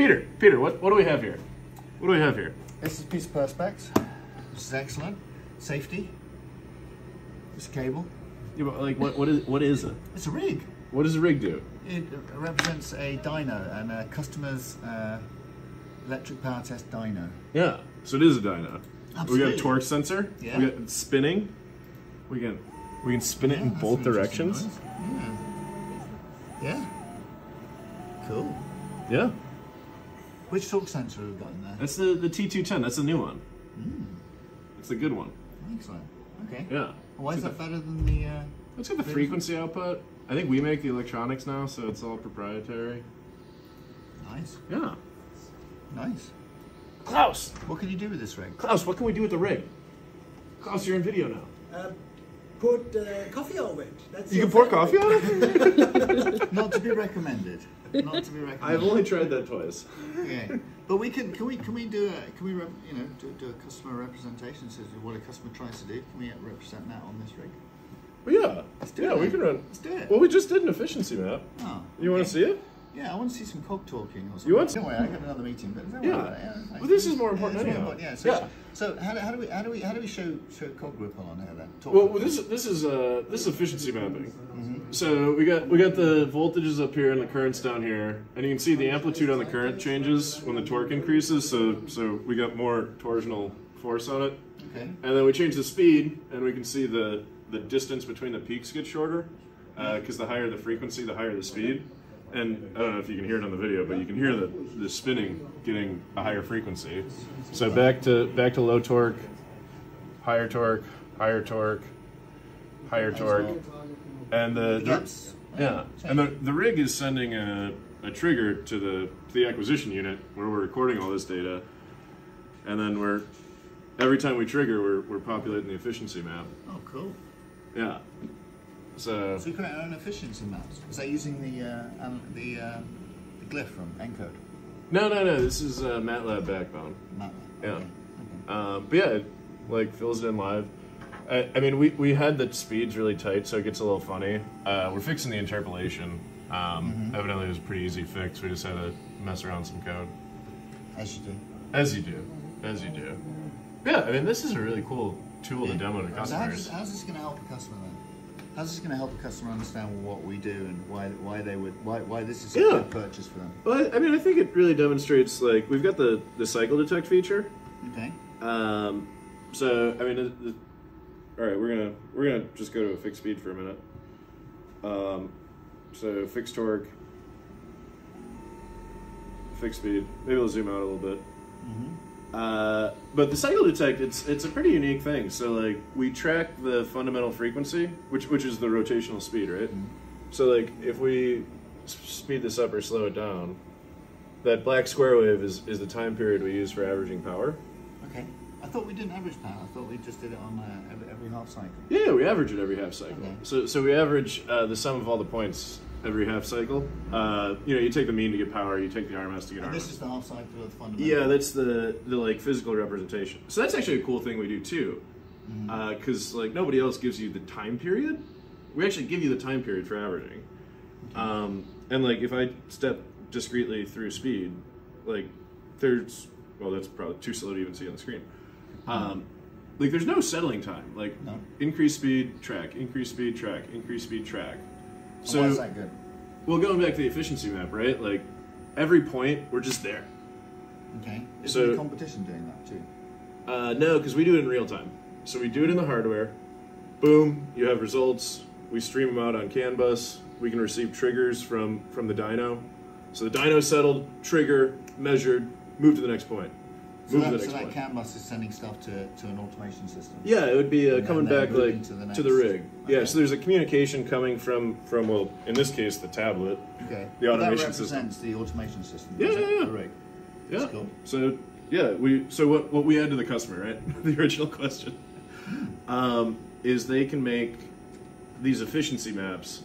Peter, Peter, what, what do we have here? What do we have here? This is a piece of perspex. This is excellent. Safety. This cable. Yeah, but, like what, what is what is it? It's a rig. What does a rig do? It represents a dyno and a customer's uh, electric power test dyno. Yeah, so it is a dyno. Absolutely. We got a torque sensor. Yeah. We got spinning. We can we can spin it in both directions. Yeah. Yeah. Cool. Yeah, Which torque sensor have we got in there? that's the the T210. That's the new one. It's a good one. Excellent. Okay. Yeah. Why is that better than the? Uh, Let's get the frequency output. I think we make the electronics now, so it's all proprietary. nice. Yeah. Nice. Klaus, What can you do with this rig? Klaus, what can we do with the rig? Klaus, you're in video now. Uh, put uh, coffee over it. That's You can pour favorite. coffee on it. Not to be recommended. Not to be recommended. I've only tried that twice. Yeah, but we can. Can we? Can we do a? Can we? Rep, you know, do, do a customer representation? Says what a customer tries to do. Can we represent that on this rig? But yeah, Let's do yeah, it. we can run. Let's do it. Well, we just did an efficiency map. oh, You want to see it? Yeah, I want to see some cog talking or something. You want Don't I got another meeting, but Yeah. Yeah, Well, this is more important Yeah, important, Yeah. So, Yeah. so how, do, how do we how do we how do we show show cog grip on here then? Talk Well, about this is this is uh this is efficiency mapping. So we got we got the voltages up here and the currents down here, and you can see the amplitude on the current changes when the torque increases. So so we got more torsional force on it, Okay. and then we change the speed, and we can see the the distance between the peaks gets shorter, because the higher the frequency, the higher the speed. And I don't know if you can hear it on the video, but you can hear the, the spinning getting a higher frequency. So back to back to low torque, higher torque, higher torque, higher torque, and the, the yeah, and the the rig is sending a, a trigger to the to the acquisition unit where we're recording all this data, and then we're every time we trigger, we're we're populating the efficiency map. Oh, cool. Yeah. So So we create our own efficiency maps. Is that using the uh, an- the uh, the glyph from nCode? no, no, no. This is uh, MATLAB backbone. Map. Yeah. Okay. okay. Um, but yeah, it, like fills it in live. I, I mean, we, we had the speeds really tight, so it gets a little funny. Uh, we're fixing the interpolation. Um, Evidently, it was a pretty easy fix. We just had to mess around some code, As you do. as you do, as you do. Yeah, I mean, this is a really cool tool to demo to So how's, customers. this- how's this going to help a customer? How's this going to help a customer understand what we do and why why they would why, why this is a Yeah. good purchase for them? Well, I, mean, I think it really demonstrates like we've got the the cycle detect feature. Okay. Um, so I mean, all right, we're gonna we're gonna just go to a fixed speed for a minute. Um, so fixed torque, fixed speed. Maybe we'll zoom out a little bit. Uh, but the cycle detect, it's it's a pretty unique thing. So like we track the fundamental frequency, which which is the rotational speed, right? So like if we speed this up or slow it down, that black square wave is is the time period we use for averaging power. Okay. I thought we didn't average power. I thought we just did it on uh, every, every half cycle. Yeah, we average it every half cycle. Okay. So, so we average uh, the sum of all the points every half cycle. Uh, you know, you take the mean to get power, you take the RMS to get And RMS. this is the half cycle of fundamental. yeah, that's the the like physical representation. So that's actually a cool thing we do too, Mm-hmm. because like nobody else gives you the time period. We actually give you the time period for averaging. Um, and like if I step discretely through speed, like there's well that's probably too slow to even see on the screen. Um, like there's no settling time. Like No. increase speed, track, increase speed, track, increase speed, track. So why is that good? well, going back to the efficiency map, right? Like every point, we're just there. Okay. Is So- the competition doing that too? Uh, no, because we do it in real time. So we do it in the hardware. Boom, you have results. We stream them out on CAN bus. We can receive triggers from from the dyno. So the dyno settled, trigger, measured, move to the next point. So that, the so that. CAN bus is sending stuff to, to an automation system. Yeah, it would be uh, coming back like to the to the next- rig. Yeah, so there's a communication coming from from well, in this case, the tablet. Okay. The But automation that system. represents the automation system. Yeah, yeah, yeah. The rig. Yeah. That's cool. So yeah, we so what what we add to the customer, right? the original question um, is they can make these efficiency maps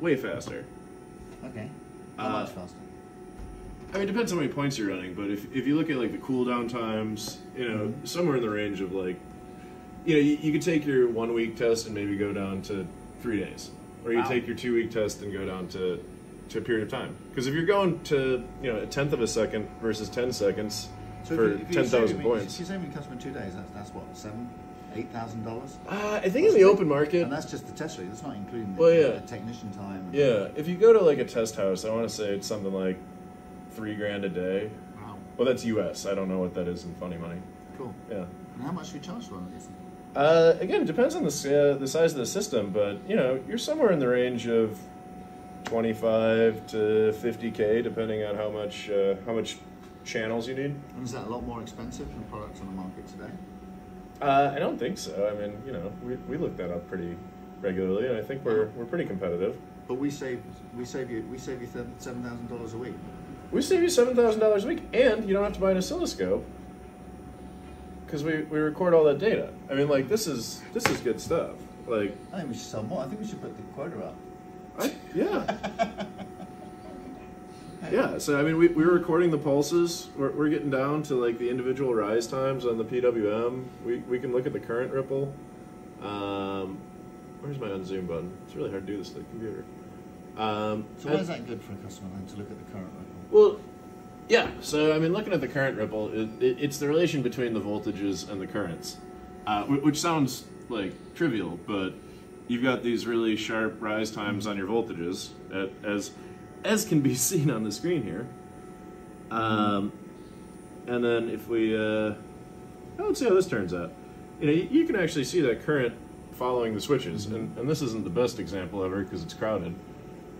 way faster. Okay. How Uh, much faster? I mean, it depends how many points you're running, but if, if you look at like the cooldown times, you know, somewhere in the range of like, you know, you, you could take your one week test and maybe go down to three days, or you Wow. take your two week test and go down to to a period of time. Because if you're going to you know a tenth of a second versus ten seconds So for you- if you ten thousand points, If you save the customer two days, that's, that's what seven, eight thousand dollars. uh, I think in the open market, And that's just the test rate. That's not including the, Well, yeah. the technician time. yeah, if you go to like a test house, I want to say it's something like three grand a day. Wow. Well, that's U.S. I don't know what that is in funny money. Cool. Yeah. And how much do you charge for one of these? Uh, again, it depends on the uh, the size of the system, but you know, you're somewhere in the range of 25 to 50k, depending on how much uh, how much channels you need. And is that a lot more expensive than products on the market today? Uh, I don't think so. I mean, you know, we, we look that up pretty regularly, and I think we're we're pretty competitive. But we save we save you we save you seven thousand dollars a week. We save you seven thousand dollars a week, and you don't have to buy an oscilloscope because we, we record all that data. I mean, like this is this is good stuff. Like, I think we should sell more. I think we should put the quota up. I, yeah. Yeah, so I mean, we, we're recording the pulses. We're, we're getting down to like the individual rise times on the PWM. We, we can look at the current ripple. Um, where's my unzoom button? It's really hard to do this to the computer. Um, So why is that good for a customer then to look at the current ripple? Well, yeah. So I mean, looking at the current ripple, it, it, it's the relation between the voltages and the currents, uh, which sounds like trivial, but you've got these really sharp rise times on your voltages, at, as as can be seen on the screen here. Um, and then if we, uh, let's see how this turns out. You know, you, you can actually see that current following the switches, and, and this isn't the best example ever because it's crowded.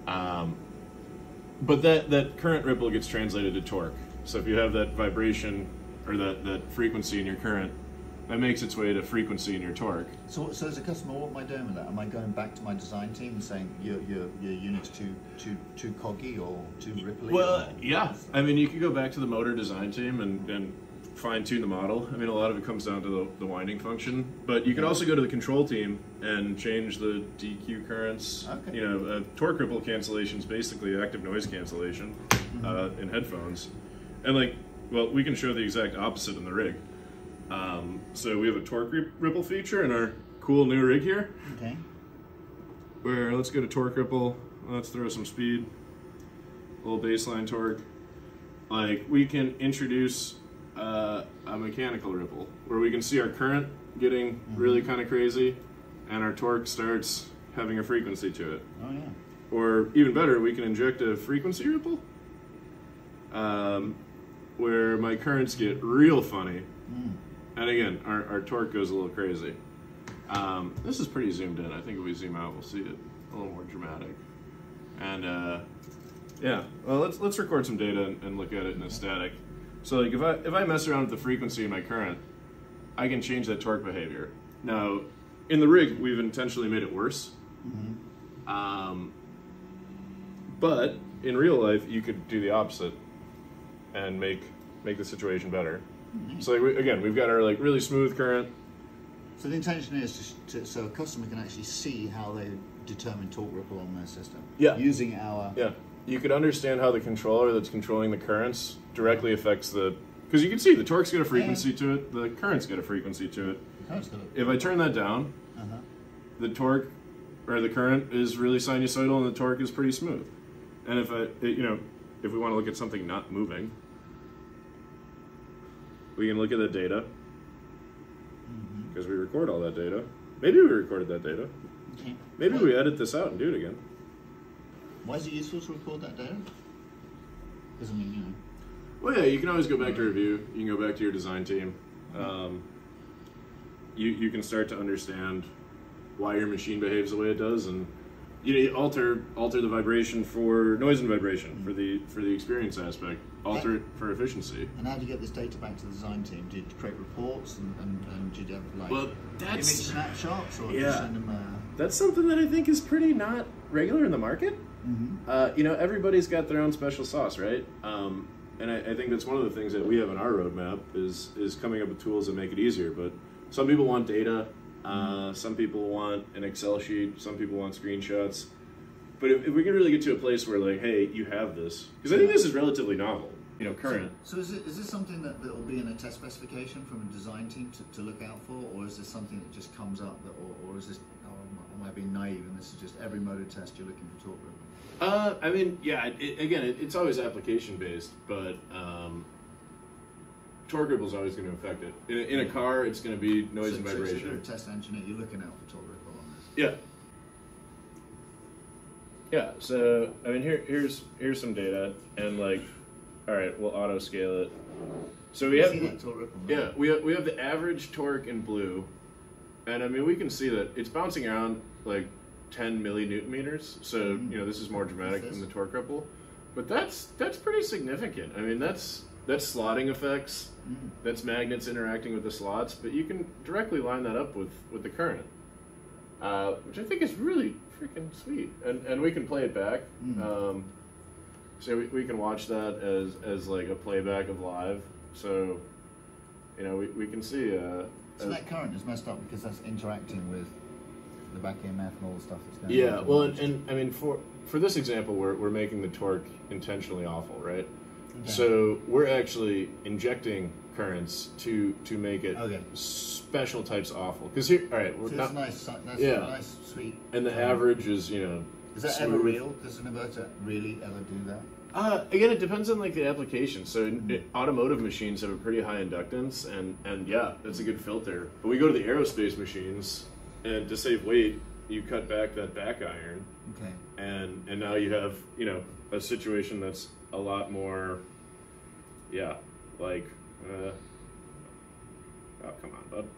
Um, but that, that current ripple gets translated to torque. So if you have that vibration or that, that frequency in your current, that makes its way to frequency in your torque. So, so as a customer, what am I doing with that? Am I going back to my design team and saying your your, your unit's too too too coggy or too ripply? Well, or- yeah. I mean, you could go back to the motor design team and, and fine tune the model. I mean, a lot of it comes down to the, the winding function. But you can also go to the control team and change the DQ currents. Okay. You know, uh, torque ripple cancellation is basically active noise cancellation uh, in headphones. And, like, well, we can show the exact opposite in the rig. Um, so we have a torque ripple feature in our cool new rig here Okay. where let's go to torque ripple let's throw some speed a little baseline torque like we can introduce uh, a mechanical ripple where we can see our current getting really kind of crazy and our torque starts having a frequency to it. Oh yeah. or even better we can inject a frequency ripple um, where my currents get real funny. Mm. and again our, our torque goes a little crazy. Um, this is pretty zoomed in. I think if we zoom out we'll see it a little more dramatic. And uh, yeah well let's let's record some data and, and look at it in a static so like if i if i mess around with the frequency in my current i can change that torque behavior now in the rig we've intentionally made it worse um, but in real life you could do the opposite and make make the situation better so like, we, again we've got our like really smooth current So the intention is to, to, so a customer can actually see how they determine torque ripple on their system. Yeah. Using our. Yeah, you could understand how the controller that's controlling the currents directly affects the. Because you can see the torque's got a frequency to it, the current's got a frequency to it. It's got a- If I turn that down, uh-huh. the torque or the current is really sinusoidal and the torque is pretty smooth. And if I, it- you know, if we want to look at something not moving, we can look at the data because we record all that data. Maybe we recorded that data. Okay. Maybe we edit this out and do it again. Why is it useful to record that data? Because I mean, you know. Well, yeah, you can always go back to review. You can go back to your design team. Um, you you can start to understand why your machine behaves the way it does, and you know, you alter alter the vibration for noise and vibration for the for the experience aspect. Alter it for efficiency. And how do you get this data back to the design team? Do you create reports and, and, and do you have like Well, image that's snapshots or Yeah. send them a... that's something that I think is pretty not regular in the market. Mm-hmm. Uh, you know, everybody's got their own special sauce, right? Um, and I, I think that's one of the things that we have in our roadmap is is coming up with tools that make it easier. But some people want data, uh, some people want an Excel sheet, some people want screenshots. But if, if we can really get to a place where, like, hey, you have this, because I think this is relatively novel, you know, current. So, so is, it, is this something that, will be in a test specification from a design team to, to look out for, or is this something that just comes up, that, or, or is this, oh, am I- being naive and this is just every motor test you're looking for torque ripple? Uh, I mean, yeah. It, it- again, it, it's always application based, but um, torque ripple is always going to affect it. In a, in a car, it's going to be noise so, and so- so if vibration. you're a test engineer, you're looking out for torque ripple on this. Yeah. Yeah. So I mean, here here's here's some data, and like, all right, we'll auto scale it. So we have see that torque ripple? yeah we have we have the average torque in blue, and I mean we can see that it's bouncing around like 10 millinewton meters. So Mhm. you know this is more dramatic What's than the torque ripple, but that's that's pretty significant. I mean that's that's slotting effects. Mm. That's magnets interacting with the slots, but you can directly line that up with, with the current, uh, which I think is really freaking sweet. And and we can play it back, Mm. um, so we, we can watch that as as like a playback of live. So, you know, we, we can see. Uh, So that current is messed up because that's interacting with the back EMF and all the stuff that's going yeah, on. well, and, and I mean for for this example, we're we're making the torque intentionally awful, right? Okay. So we're actually injecting currents to to make it Okay. special types awful. Because here, all right, we're So not, nice, that's Yeah. nice, sweet. and the current. average is you know. Is that ever real? Does an inverter really ever do that? Uh, again, it depends on like the application. So Mm-hmm. it, automotive machines have a pretty high inductance, and and yeah, that's a good filter. But we go to the aerospace machines, and to save weight, you cut back that back iron, Okay. and and now you have you know a situation that's a lot more, yeah, like, uh, oh come on, bud,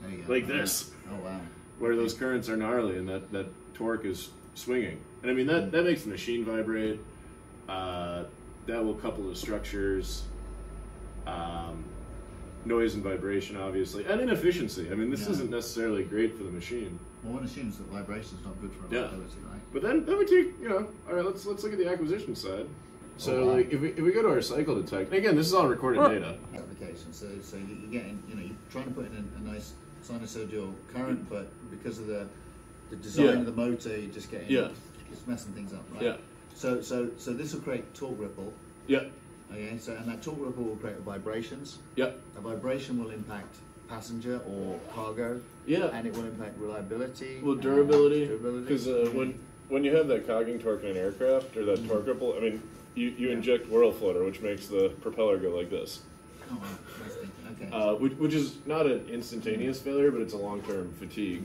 There you go. like this. Oh wow. where those currents are gnarly and that, that torque is swinging. And I mean that, that makes the machine vibrate. Uh, that will couple the structures, um, noise and vibration, obviously, and inefficiency. I mean, this Yeah. isn't necessarily great for the machine. Well, one assumes that vibration's not good for Yeah. reliability, right? But then, then we take, you know, all right, let's let's look at the acquisition side. So, Oh, wow. like, if we, if we go to our cycle detect, again, this is all recorded data. Application. So, so you- you're getting, you know, you're trying to put in a, a nice sinusoidal current, but because of the the design Yeah. of the motor, you're just getting, Yeah. it's messing things up, right? Yeah. So, so, so this will create torque ripple. Yeah, Okay. So, and that torque ripple will create vibrations. yeah, A vibration will impact passenger or cargo. Yeah. And it will impact reliability. Well, durability, Durability. because uh, when when you have that cogging torque in an aircraft or that torque ripple, I mean, you, you inject whirl flutter, which makes the propeller go like this, Oh. Okay. uh, which, which is not an instantaneous failure, but it's a long term fatigue.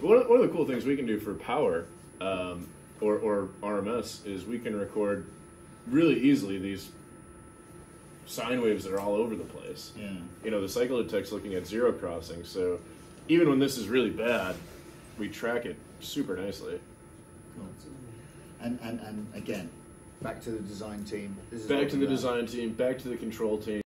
But one, of, one of the cool things we can do for power um, or, or RMS is we can record really easily these sine waves that are all over the place. yeah. You know, the cycle detect's looking at zero crossing, so even when this is really bad, we track it super nicely. Cool. And, and, and again, back to the design team. Back to the design team, back to the control team.